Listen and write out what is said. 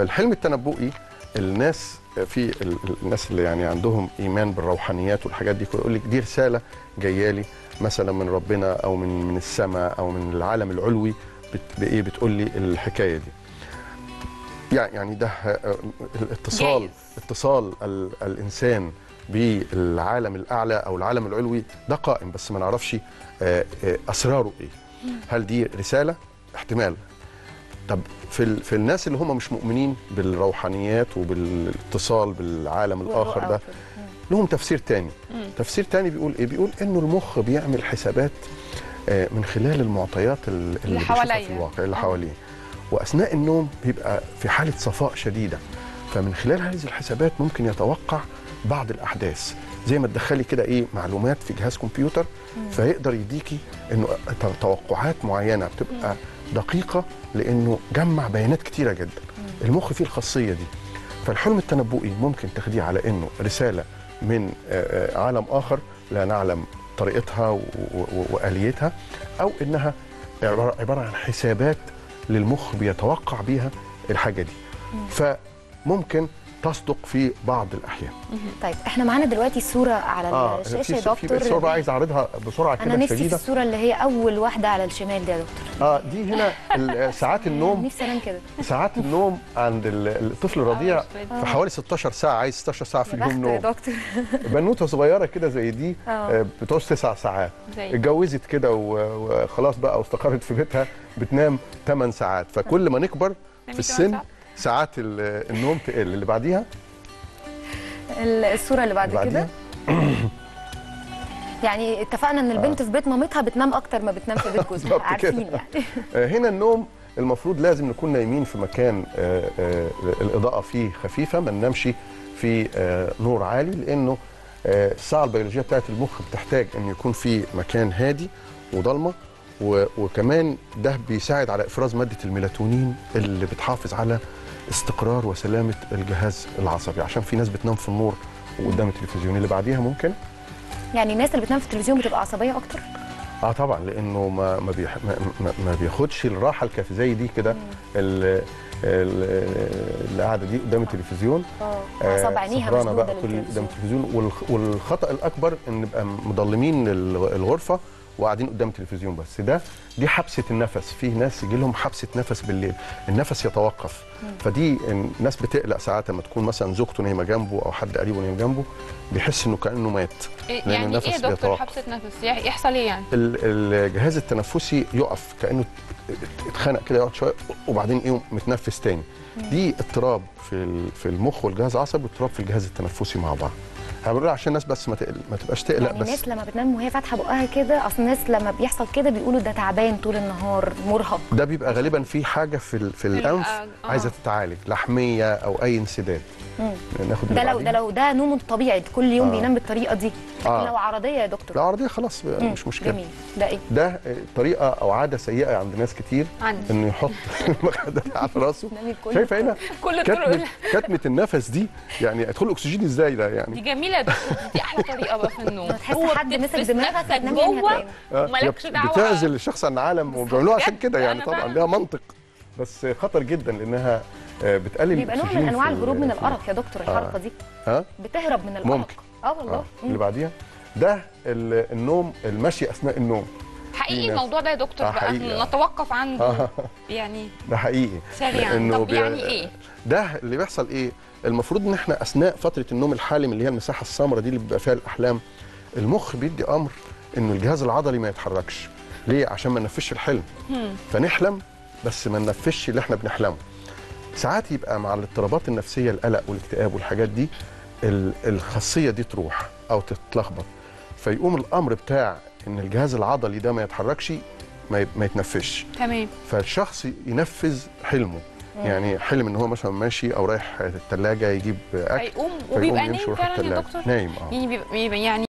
فالحلم التنبؤي الناس في ال- ال- الناس اللي يعني عندهم إيمان بالروحانيات والحاجات دي يقول لك دي رسالة جاية لي مثلا من ربنا أو من من السماء أو من العالم العلوي بت بإيه؟ بتقول لي الحكاية دي. يعني يعني ده آه، الاتصال جايز. اتصال ال- الإنسان بالعالم الأعلى أو العالم العلوي ده قائم بس ما نعرفش آه، آه، أسراره إيه. هل دي رسالة؟ احتمال. طب في ال... في الناس اللي هم مش مؤمنين بالروحانيات وبالاتصال بالعالم الآخر ده لهم تفسير تاني. تفسير تاني بيقول إيه؟ بيقول إنه المخ بيعمل حسابات آه، من خلال المعطيات ال- اللي حواليا. في الواقع اللي آه. حواليه. وأثناء النوم بيبقى في حالة صفاء شديدة. فمن خلال هذه الحسابات ممكن يتوقع بعض الأحداث. زي ما تدخلي كده إيه معلومات في جهاز كمبيوتر فيقدر يديكي إنه توقعات معينة بتبقى دقيقة لأنه جمع بيانات كتيرة جدا. المخ فيه الخاصية دي. فالحلم التنبؤي ممكن تاخديه على إنه رسالة من عالم آخر لا نعلم طريقتها وآليتها أو إنها عبارة عبارة عن حسابات للمخ بيتوقع بيها الحاجة دي. فممكن تصدق في بعض الأحيان. طيب إحنا معانا دلوقتي صورة على الشاشة يا في في صورة دكتور عايز أعرضها بسرعة أنا كده نفسي في الصورة اللي هي أول واحدة على الشمال دي يا دكتور. آه دي هنا ساعات النوم. نفسي أنام كده. ساعات النوم عند ال- الطفل الرضيع في حوالي 16 ساعة عايز 16 ساعة في اليوم نوم. دكتور. بنوتة صغيرة كده زي دي آه. آه، بتعوز تسع ساعات. زي. اتجوزت كده وخلاص بقى واستقرت في بيتها بتنام 8 ساعات. فكل ما نكبر في السن ساعات. ساعات ال- النوم تقل. اللي بعديها؟ الصورة اللي بعد كده. يعني اتفقنا إن البنت في بيت مامتها بتنام أكتر ما بتنام في بيت جوزها. عارفين كده. يعني. آه، هنا النوم المفروض لازم نكون نايمين في مكان آه، آه، الإضاءة فيه خفيفة ما ننامش في آه، نور عالي لأنه آه، الساعة البيولوجية بتاعت المخ بتحتاج إن يكون في مكان هادي وضلمة وكمان ده بيساعد على إفراز مادة الميلاتونين اللي بتحافظ على استقرار وسلامة الجهاز العصبي عشان في ناس بتنام في النور وقدام التلفزيون. اللي بعديها ممكن؟ يعني الناس اللي بتنام في التلفزيون بتبقى عصبية أكتر؟ آه طبعا لأنه ما ما, بيح ما, ما- ما بياخدش الراحة الكافية زي دي كده ال- ال- اللي قاعدة دي قدام التلفزيون. آه آه، اعصاب عينيها بقى كل قدام التلفزيون. والخ- والخطأ الأكبر إن نبقى مضلمين ال- الغرفة وقاعدين قدام التلفزيون بس. ده دي حبسة النفس. في ناس يجي لهم حبسة نفس بالليل. النفس يتوقف. فدي الناس بتقلق ساعات لما تكون مثلا زوجته نايمه جنبه أو حد قريبه نايم جنبه بيحس إنه كأنه مات. إيه- لأن يعني النفس إيه دكتور بيتوقف. حبسة نفس؟ يح- يحصل إيه يعني؟ ال- الجهاز التنفسي يقف كأنه اتخنق كده يقعد شوية وبعدين إيه متنفس تاني. دي اضطراب في في المخ والجهاز العصبي واضطراب في الجهاز التنفسي مع بعض. هقولها عشان الناس بس ما تقل- ما تبقاش تقلق يعني بس. الناس لما بتنام وهي فاتحة بقها كده أصل الناس لما بيحصل كده بيقولوا ده تعبان طول النهار مرهق. ده بيبقى غالبا في حاجة في ال- في الأنف آه. عايزة تتعالج لحمية أو أي انسداد. ناخد ده لو ده. لو ده نومه الطبيعي كل يوم آه. بينام بالطريقة دي. لكن آه. لو عرضية يا دكتور. لا عرضية خلاص مم. مش مشكلة. جميل. ده إيه؟ ده طريقة أو عادة سيئة عند ناس كتير عندي. إنه يحط المخده دي على راسه. شايفة هنا؟ كل الطرق كتمه النفس دي يعني ادخل أكسجين إزاي ده؟ دي يعني جميلة دي أحلى طريقة بقى في النوم. تحس هو حد مسك دماغك جوه. آه، ومالكش هي دعوة. بتعزل الشخص عن العالم وبيعملوها عشان كده يعني طبعا. ليها منطق. بس خطر جدا لأنها آه، بتقلل بيبقى نوع من أنواع الهروب من الأرق يا دكتور الحركة دي. ها؟ بتهرب من الأرق. ممكن. آه والله. آه. اللي بعديها ده ال- النوم المشي أثناء النوم. حقيقي الموضوع ده يا دكتور آه، بقى آه. نتوقف عنده. آه. يعني ده حقيقي. سريعا. لأنه طب يعني إيه؟ ده اللي بيحصل إيه؟ المفروض إن إحنا أثناء فترة النوم الحالم اللي هي المساحة السمراء دي اللي بيبقى فيها الأحلام المخ بيدي أمر إنه الجهاز العضلي ما يتحركش. ليه؟ عشان ما ننفذش الحلم. فنحلم بس ما ننفذش اللي إحنا بنحلمه. ساعات يبقى مع الاضطرابات النفسية القلق والاكتئاب والحاجات دي ال- الخاصية دي تروح أو تتلخبط. فيقوم الأمر بتاع إن الجهاز العضلي ده ما يتحركش ما ي- ما يتنفذش تمام. فالشخص ينفذ حلمه. يعني حلم إن هو مثلا ماشي أو رايح الثلاجه يجيب أكل. فيقوم وبيبقى يمشي نايم فعلا يا. دكتور؟ نايم آه. يعني يعني